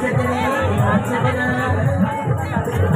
せてね、待っててね。